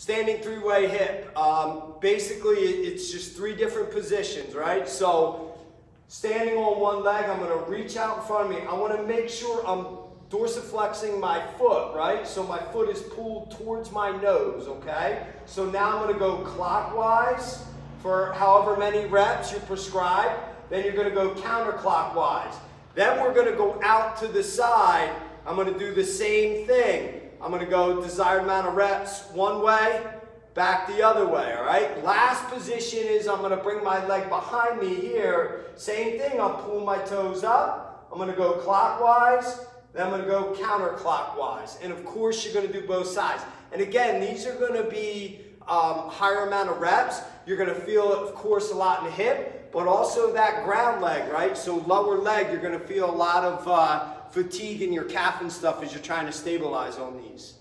Standing three-way hip. Um, basically, it's just three different positions, right? So, standing on one leg, I'm gonna reach out in front of me. I wanna make sure I'm dorsiflexing my foot, right? So my foot is pulled towards my nose, okay? So now I'm gonna go clockwise for however many reps you prescribe. Then you're gonna go counterclockwise. Then we're gonna go out to the side. I'm gonna do the same thing. I'm gonna go desired amount of reps one way, back the other way, all right? Last position is I'm gonna bring my leg behind me here. Same thing, I'm pulling my toes up. I'm gonna go clockwise, then I'm gonna go counterclockwise. And of course, you're gonna do both sides. And again, these are gonna be um, higher amount of reps. You're gonna feel it, of course, a lot in the hip, but also that ground leg, right? So lower leg, you're gonna feel a lot of uh, fatigue in your calf and stuff as you're trying to stabilize on these.